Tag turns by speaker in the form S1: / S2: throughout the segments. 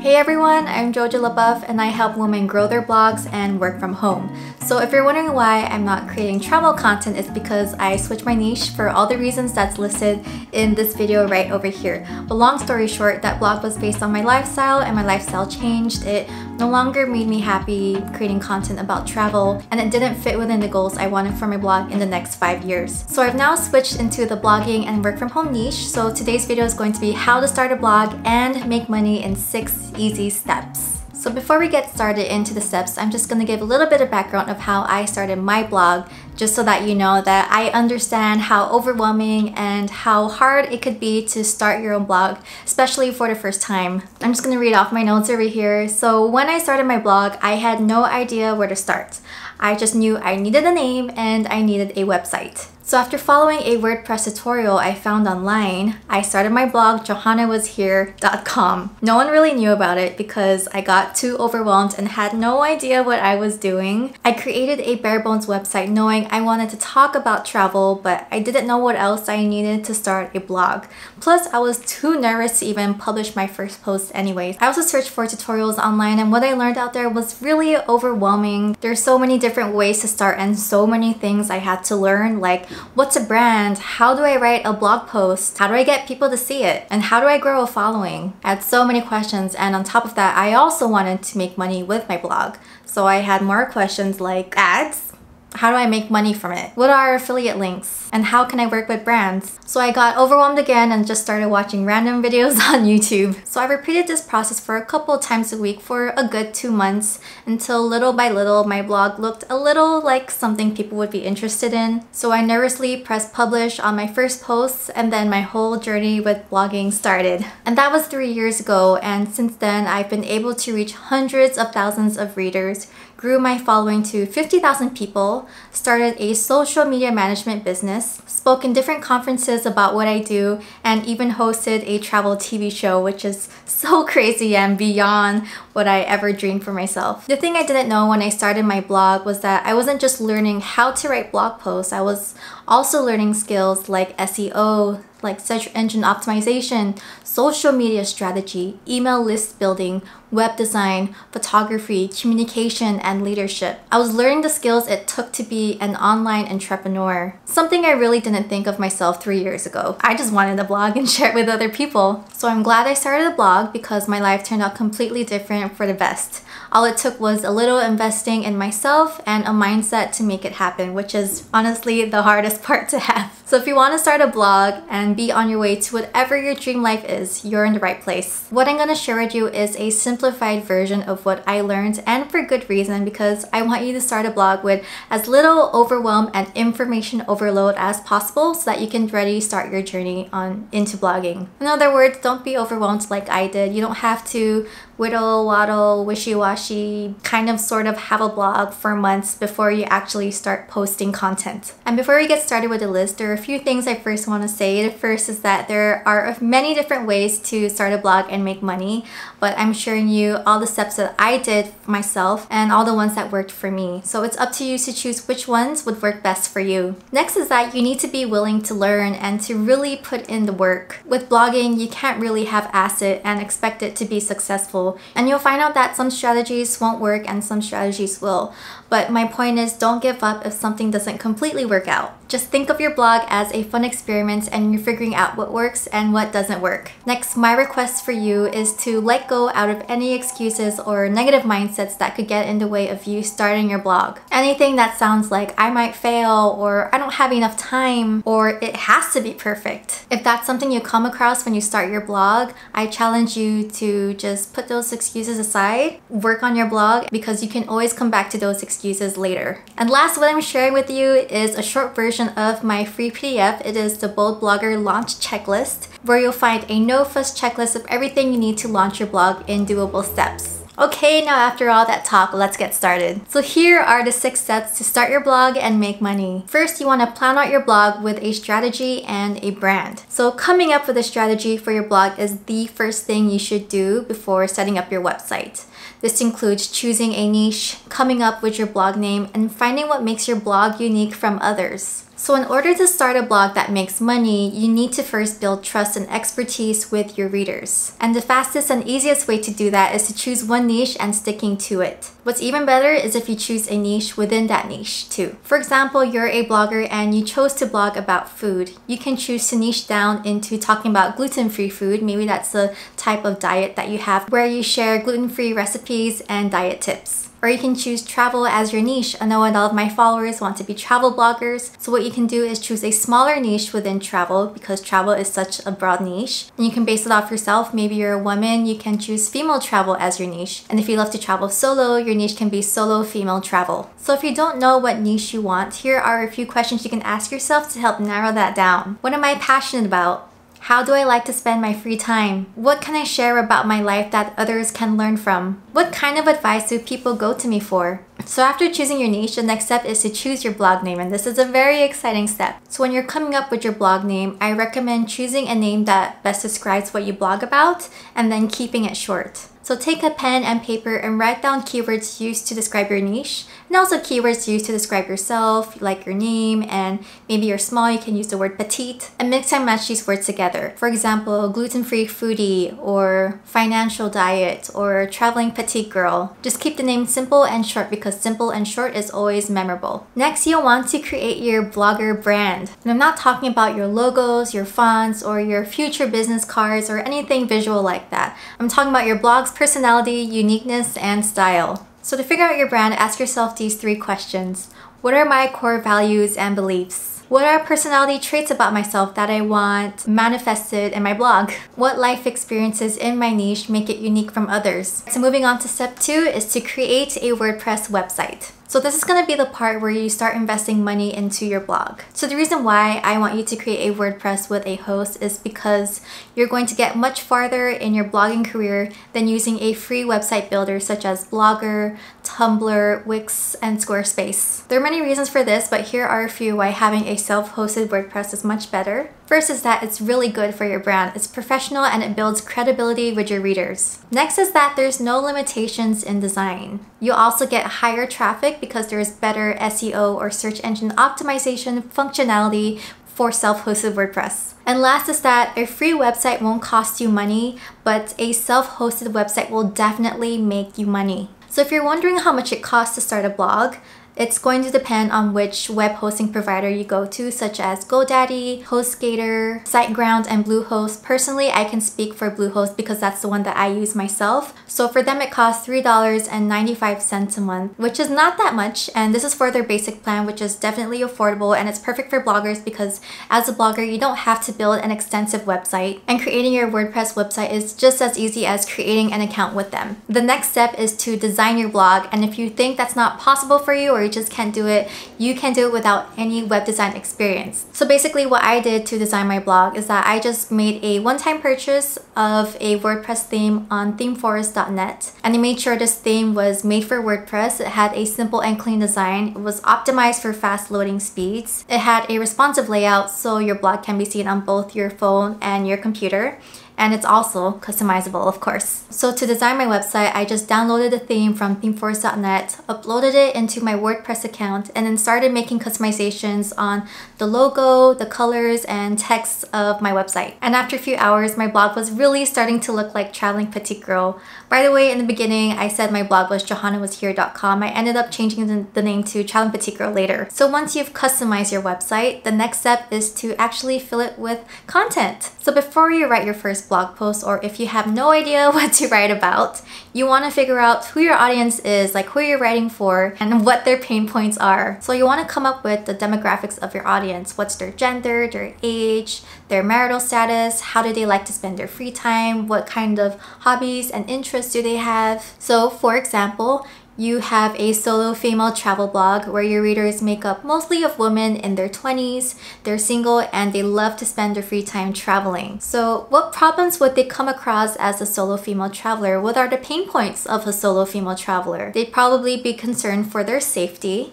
S1: Hey everyone, I'm Jojo LaBeouf and I help women grow their blogs and work from home. So if you're wondering why I'm not creating travel content, it's because I switched my niche for all the reasons that's listed in this video right over here. But long story short, that blog was based on my lifestyle and my lifestyle changed. It no longer made me happy creating content about travel and it didn't fit within the goals I wanted for my blog in the next five years. So I've now switched into the blogging and work from home niche. So today's video is going to be how to start a blog and make money in six easy steps. So before we get started into the steps, I'm just going to give a little bit of background of how I started my blog just so that you know that I understand how overwhelming and how hard it could be to start your own blog, especially for the first time. I'm just to read off my notes over here. So when I started my blog, I had no idea where to start. I just knew I needed a name and I needed a website. So after following a WordPress tutorial I found online, I started my blog johannawashere.com. No one really knew about it because I got too overwhelmed and had no idea what I was doing. I created a bare bones website knowing I wanted to talk about travel, but I didn't know what else I needed to start a blog. Plus, I was too nervous to even publish my first post anyways. I also searched for tutorials online and what I learned out there was really overwhelming. There's so many different ways to start and so many things I had to learn like What's a brand? How do I write a blog post? How do I get people to see it? And how do I grow a following? I had so many questions and on top of that, I also wanted to make money with my blog. So I had more questions like ads, how do I make money from it? What are affiliate links? And how can I work with brands? So I got overwhelmed again and just started watching random videos on YouTube. So I repeated this process for a couple times a week for a good two months until little by little my blog looked a little like something people would be interested in. So I nervously pressed publish on my first posts and then my whole journey with blogging started. And that was three years ago and since then I've been able to reach hundreds of thousands of readers grew my following to 50,000 people, started a social media management business, spoke in different conferences about what I do, and even hosted a travel TV show, which is so crazy and beyond what I ever dreamed for myself. The thing I didn't know when I started my blog was that I wasn't just learning how to write blog posts, I was also learning skills like SEO, like search engine optimization, social media strategy, email list building, web design, photography, communication, and leadership. I was learning the skills it took to be an online entrepreneur. Something I really didn't think of myself three years ago. I just wanted a blog and share it with other people. So I'm glad I started a blog because my life turned out completely different for the best. All it took was a little investing in myself and a mindset to make it happen, which is honestly the hardest part to have. So if you want to start a blog and be on your way to whatever your dream life is, you're in the right place. What I'm going to share with you is a simplified version of what I learned and for good reason because I want you to start a blog with as little overwhelm and information overload as possible so that you can ready start your journey on into blogging. In other words, don't be overwhelmed like I did. You don't have to whittle, waddle, wishy-washy, kind of sort of have a blog for months before you actually start posting content. And before we get started with the list, there are a few things I first want to say. The first is that there are many different ways to start a blog and make money, but I'm sharing you all the steps that I did myself and all the ones that worked for me. So it's up to you to choose which ones would work best for you. Next is that you need to be willing to learn and to really put in the work. With blogging, you can't really have asset and expect it to be successful and you'll find out that some strategies won't work and some strategies will. But my point is don't give up if something doesn't completely work out. Just think of your blog as a fun experiment and you're figuring out what works and what doesn't work. Next, my request for you is to let go out of any excuses or negative mindsets that could get in the way of you starting your blog. Anything that sounds like I might fail or I don't have enough time or it has to be perfect. If that's something you come across when you start your blog, I challenge you to just put those excuses aside, work on your blog because you can always come back to those excuses later. And last, what I'm sharing with you is a short version of my free PDF. It is the Bold Blogger Launch Checklist, where you'll find a no-fuss checklist of everything you need to launch your blog in doable steps. Okay, now after all that talk, let's get started. So here are the six steps to start your blog and make money. First, you want to plan out your blog with a strategy and a brand. So coming up with a strategy for your blog is the first thing you should do before setting up your website. This includes choosing a niche, coming up with your blog name, and finding what makes your blog unique from others. So in order to start a blog that makes money, you need to first build trust and expertise with your readers. And the fastest and easiest way to do that is to choose one niche and sticking to it. What's even better is if you choose a niche within that niche too. For example, you're a blogger and you chose to blog about food. You can choose to niche down into talking about gluten-free food. Maybe that's the type of diet that you have where you share gluten-free recipes and diet tips. Or you can choose travel as your niche. I know a lot of my followers want to be travel bloggers. So what you can do is choose a smaller niche within travel because travel is such a broad niche. And you can base it off yourself. Maybe you're a woman, you can choose female travel as your niche. And if you love to travel solo, your niche can be solo female travel. So if you don't know what niche you want, here are a few questions you can ask yourself to help narrow that down. What am I passionate about? How do I like to spend my free time? What can I share about my life that others can learn from? What kind of advice do people go to me for? So after choosing your niche, the next step is to choose your blog name and this is a very exciting step. So when you're coming up with your blog name, I recommend choosing a name that best describes what you blog about and then keeping it short. So take a pen and paper and write down keywords used to describe your niche and also keywords used to describe yourself, like your name and maybe you're small, you can use the word petite and mix and match these words together. For example, gluten-free foodie or financial diet or traveling petite girl. Just keep the name simple and short because simple and short is always memorable. Next, you'll want to create your blogger brand. And I'm not talking about your logos, your fonts, or your future business cards or anything visual like that. I'm talking about your blog's personality, uniqueness, and style. So to figure out your brand, ask yourself these three questions. What are my core values and beliefs? What are personality traits about myself that I want manifested in my blog? What life experiences in my niche make it unique from others? So moving on to step two is to create a WordPress website. So this is going to be the part where you start investing money into your blog. So the reason why I want you to create a WordPress with a host is because you're going to get much farther in your blogging career than using a free website builder such as Blogger, Tumblr, Wix, and Squarespace. There are many reasons for this, but here are a few why having a self-hosted WordPress is much better. First is that it's really good for your brand. It's professional and it builds credibility with your readers. Next is that there's no limitations in design. You also get higher traffic because there's better SEO or search engine optimization functionality for self-hosted WordPress. And last is that a free website won't cost you money, but a self-hosted website will definitely make you money. So if you're wondering how much it costs to start a blog, it's going to depend on which web hosting provider you go to, such as GoDaddy, HostGator, SiteGround, and Bluehost. Personally, I can speak for Bluehost because that's the one that I use myself. So for them, it costs $3.95 a month, which is not that much. And this is for their basic plan, which is definitely affordable and it's perfect for bloggers because as a blogger, you don't have to build an extensive website. And creating your WordPress website is just as easy as creating an account with them. The next step is to design your blog. And if you think that's not possible for you or just can't do it, you can do it without any web design experience. So basically what I did to design my blog is that I just made a one-time purchase of a WordPress theme on themeforest.net and I made sure this theme was made for WordPress. It had a simple and clean design. It was optimized for fast loading speeds. It had a responsive layout so your blog can be seen on both your phone and your computer and it's also customizable of course. So to design my website, I just downloaded the theme from themeforest.net, uploaded it into my WordPress account, and then started making customizations on the logo, the colors, and text of my website. And after a few hours, my blog was really starting to look like Traveling Petite Girl. By the way, in the beginning, I said my blog was johannawashere.com. I ended up changing the name to Traveling Petite Girl later. So once you've customized your website, the next step is to actually fill it with content. So before you write your first blog post or if you have no idea what to write about, you want to figure out who your audience is, like who you're writing for and what their pain points are. So you want to come up with the demographics of your audience. What's their gender, their age, their marital status, how do they like to spend their free time, what kind of hobbies and interests do they have. So for example, you have a solo female travel blog where your readers make up mostly of women in their 20s, they're single, and they love to spend their free time traveling. So what problems would they come across as a solo female traveler? What are the pain points of a solo female traveler? They'd probably be concerned for their safety,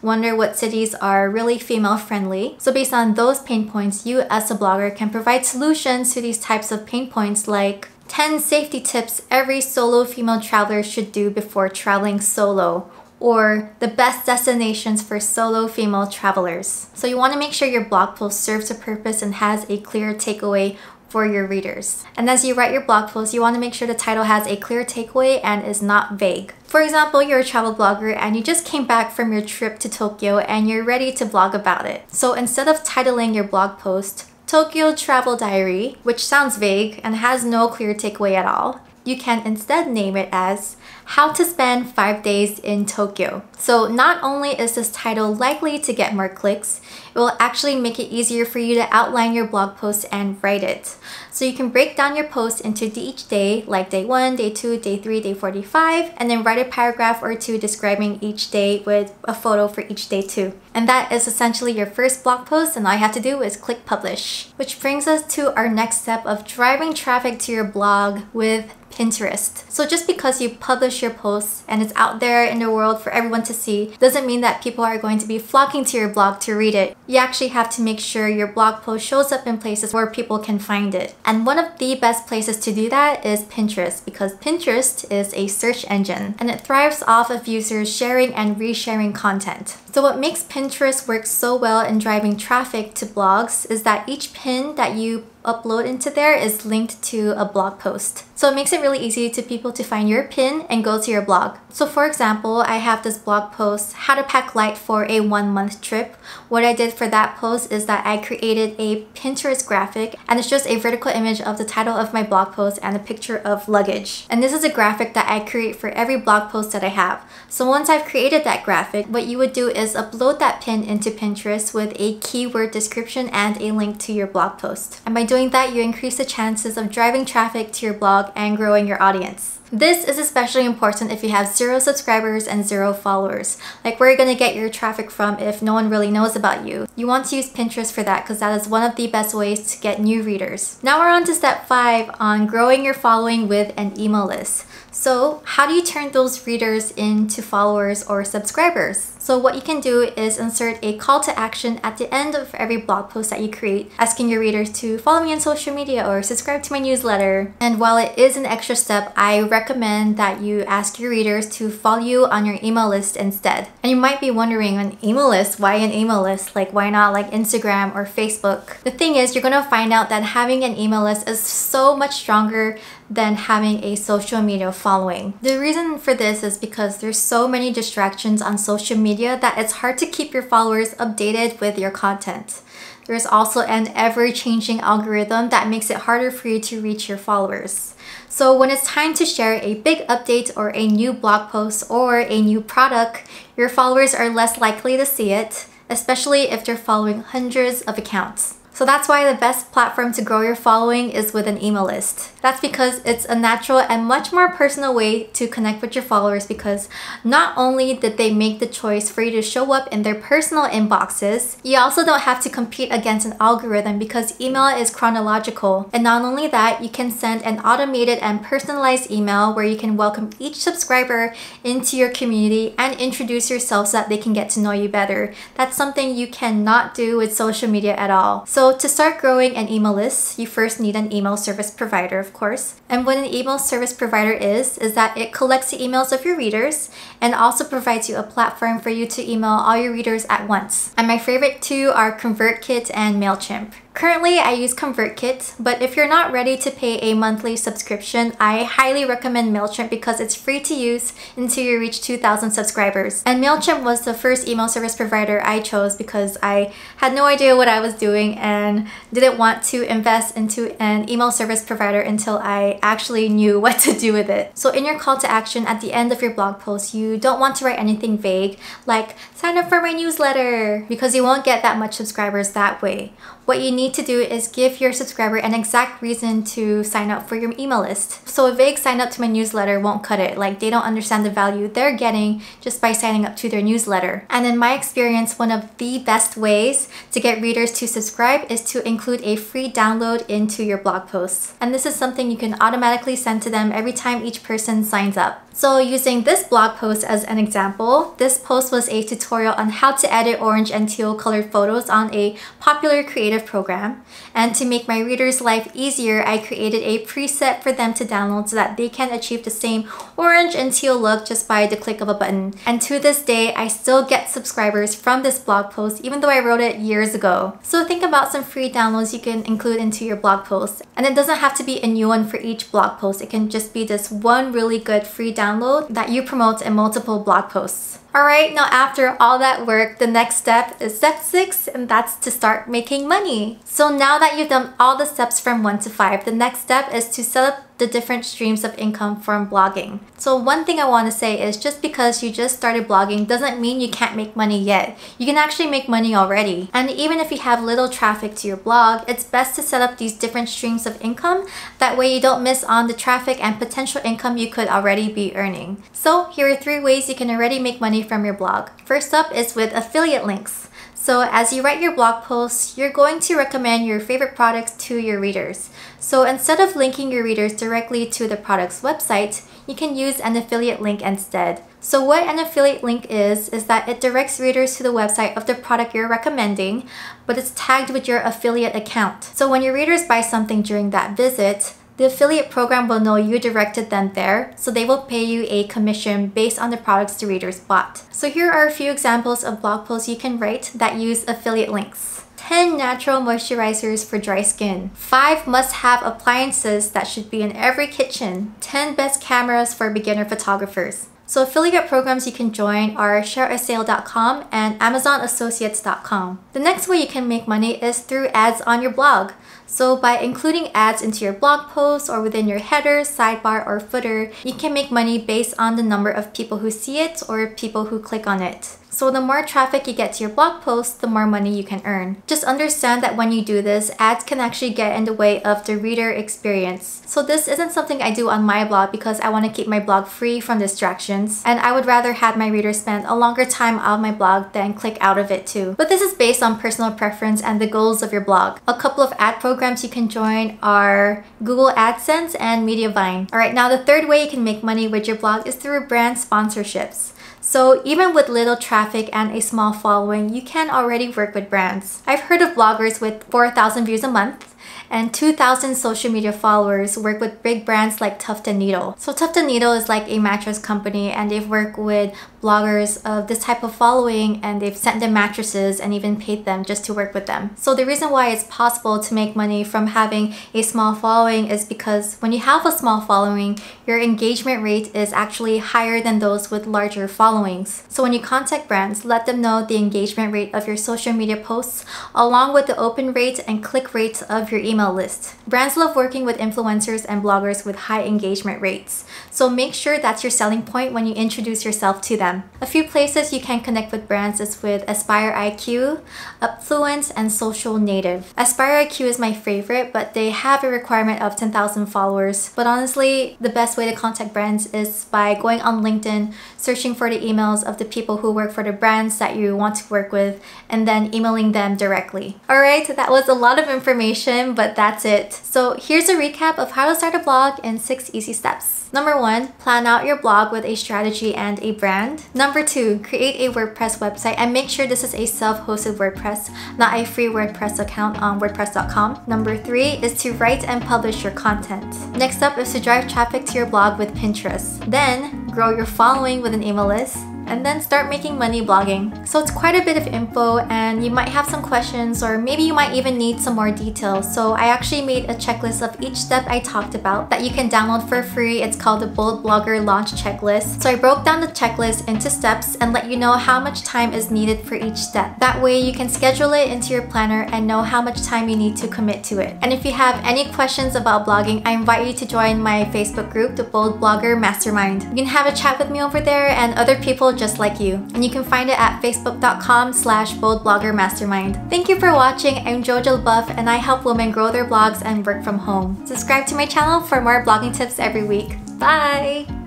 S1: wonder what cities are really female friendly. So based on those pain points, you as a blogger can provide solutions to these types of pain points like 10 safety tips every solo female traveler should do before traveling solo or the best destinations for solo female travelers. So you want to make sure your blog post serves a purpose and has a clear takeaway for your readers. And as you write your blog post, you want to make sure the title has a clear takeaway and is not vague. For example, you're a travel blogger and you just came back from your trip to Tokyo and you're ready to blog about it. So instead of titling your blog post, Tokyo Travel Diary, which sounds vague and has no clear takeaway at all, you can instead name it as How to Spend 5 Days in Tokyo. So not only is this title likely to get more clicks, it will actually make it easier for you to outline your blog post and write it. So you can break down your post into each day, like day 1, day 2, day 3, day 45, and then write a paragraph or two describing each day with a photo for each day too. And that is essentially your first blog post and all you have to do is click publish. Which brings us to our next step of driving traffic to your blog with Pinterest. So just because you publish your posts and it's out there in the world for everyone to see doesn't mean that people are going to be flocking to your blog to read it. You actually have to make sure your blog post shows up in places where people can find it. And one of the best places to do that is Pinterest because Pinterest is a search engine and it thrives off of users sharing and resharing content. So what makes Pinterest work so well in driving traffic to blogs is that each pin that you upload into there is linked to a blog post. So it makes it really easy to people to find your pin and go to your blog. So for example, I have this blog post, how to pack light for a one month trip. What I did for that post is that I created a Pinterest graphic and it's just a vertical image of the title of my blog post and a picture of luggage. And this is a graphic that I create for every blog post that I have. So once I've created that graphic, what you would do is upload that pin into Pinterest with a keyword description and a link to your blog post. And by doing that, you increase the chances of driving traffic to your blog and growing your audience. This is especially important if you have zero subscribers and zero followers. Like where are you going to get your traffic from if no one really knows about you? You want to use Pinterest for that because that is one of the best ways to get new readers. Now we're on to step 5 on growing your following with an email list. So how do you turn those readers into followers or subscribers? So what you can do is insert a call to action at the end of every blog post that you create, asking your readers to follow me on social media or subscribe to my newsletter. And while it is an extra step, I recommend that you ask your readers to follow you on your email list instead. And you might be wondering, an email list? Why an email list? Like why not like Instagram or Facebook? The thing is, you're gonna find out that having an email list is so much stronger than having a social media following. The reason for this is because there's so many distractions on social media that it's hard to keep your followers updated with your content. There's also an ever-changing algorithm that makes it harder for you to reach your followers. So when it's time to share a big update or a new blog post or a new product, your followers are less likely to see it, especially if they're following hundreds of accounts. So that's why the best platform to grow your following is with an email list. That's because it's a natural and much more personal way to connect with your followers because not only did they make the choice for you to show up in their personal inboxes, you also don't have to compete against an algorithm because email is chronological. And not only that, you can send an automated and personalized email where you can welcome each subscriber into your community and introduce yourself so that they can get to know you better. That's something you cannot do with social media at all. So so to start growing an email list, you first need an email service provider, of course. And what an email service provider is, is that it collects the emails of your readers and also provides you a platform for you to email all your readers at once. And my favorite two are ConvertKit and MailChimp. Currently, I use ConvertKit, but if you're not ready to pay a monthly subscription, I highly recommend MailChimp because it's free to use until you reach 2,000 subscribers. And MailChimp was the first email service provider I chose because I had no idea what I was doing and didn't want to invest into an email service provider until I actually knew what to do with it. So in your call to action at the end of your blog post, you don't want to write anything vague like sign up for my newsletter because you won't get that much subscribers that way. What you need to do is give your subscriber an exact reason to sign up for your email list. So a vague sign up to my newsletter won't cut it. Like they don't understand the value they're getting just by signing up to their newsletter. And in my experience, one of the best ways to get readers to subscribe is to include a free download into your blog posts. And this is something you can automatically send to them every time each person signs up. So using this blog post as an example, this post was a tutorial on how to edit orange and teal colored photos on a popular creative program. And to make my readers' life easier, I created a preset for them to download so that they can achieve the same orange and teal look just by the click of a button. And to this day, I still get subscribers from this blog post even though I wrote it years ago. So think about some free downloads you can include into your blog post. And it doesn't have to be a new one for each blog post. It can just be this one really good free download that you promote in multiple blog posts. Alright, now after all that work, the next step is step 6 and that's to start making money. So now that you've done all the steps from 1 to 5, the next step is to set up the different streams of income from blogging. So one thing I want to say is just because you just started blogging doesn't mean you can't make money yet. You can actually make money already. And even if you have little traffic to your blog, it's best to set up these different streams of income. That way you don't miss on the traffic and potential income you could already be earning. So here are three ways you can already make money from your blog. First up is with affiliate links. So as you write your blog posts, you're going to recommend your favorite products to your readers. So instead of linking your readers directly to the product's website, you can use an affiliate link instead. So what an affiliate link is, is that it directs readers to the website of the product you're recommending, but it's tagged with your affiliate account. So when your readers buy something during that visit, the affiliate program will know you directed them there, so they will pay you a commission based on the products the readers bought. So here are a few examples of blog posts you can write that use affiliate links. 10 natural moisturizers for dry skin, 5 must-have appliances that should be in every kitchen, 10 best cameras for beginner photographers. So affiliate programs you can join are shareasale.com and amazonassociates.com. The next way you can make money is through ads on your blog. So by including ads into your blog posts or within your header, sidebar, or footer, you can make money based on the number of people who see it or people who click on it. So the more traffic you get to your blog post, the more money you can earn. Just understand that when you do this, ads can actually get in the way of the reader experience. So this isn't something I do on my blog because I want to keep my blog free from distractions and I would rather have my readers spend a longer time on my blog than click out of it too. But this is based on personal preference and the goals of your blog. A couple of ad programs you can join are Google AdSense and Mediavine. Alright, now the third way you can make money with your blog is through brand sponsorships. So even with little traffic and a small following, you can already work with brands. I've heard of bloggers with 4,000 views a month and 2,000 social media followers work with big brands like Tuft & Needle. So Tuft & Needle is like a mattress company and they've worked with bloggers of this type of following and they've sent them mattresses and even paid them just to work with them. So the reason why it's possible to make money from having a small following is because when you have a small following, your engagement rate is actually higher than those with larger followings. So when you contact brands, let them know the engagement rate of your social media posts along with the open rate and click rate of your email list. Brands love working with influencers and bloggers with high engagement rates, so make sure that's your selling point when you introduce yourself to them. A few places you can connect with brands is with Aspire IQ, Upfluence, and Social Native. Aspire IQ is my favorite, but they have a requirement of 10,000 followers. But honestly, the best way to contact brands is by going on LinkedIn, searching for the emails of the people who work for the brands that you want to work with, and then emailing them directly. Alright, that was a lot of information, but that's it. So here's a recap of how to start a blog in 6 easy steps. Number one, plan out your blog with a strategy and a brand. Number two, create a WordPress website and make sure this is a self-hosted WordPress, not a free WordPress account on WordPress.com. Number three is to write and publish your content. Next up is to drive traffic to your blog with Pinterest. Then, grow your following with an email list and then start making money blogging. So it's quite a bit of info and you might have some questions or maybe you might even need some more details. So I actually made a checklist of each step I talked about that you can download for free. It's called the Bold Blogger Launch Checklist. So I broke down the checklist into steps and let you know how much time is needed for each step. That way you can schedule it into your planner and know how much time you need to commit to it. And if you have any questions about blogging, I invite you to join my Facebook group, the Bold Blogger Mastermind. You can have a chat with me over there and other people just like you. And you can find it at facebook.com slash boldbloggermastermind. Thank you for watching. I'm Jojo Buff and I help women grow their blogs and work from home. Subscribe to my channel for more blogging tips every week. Bye!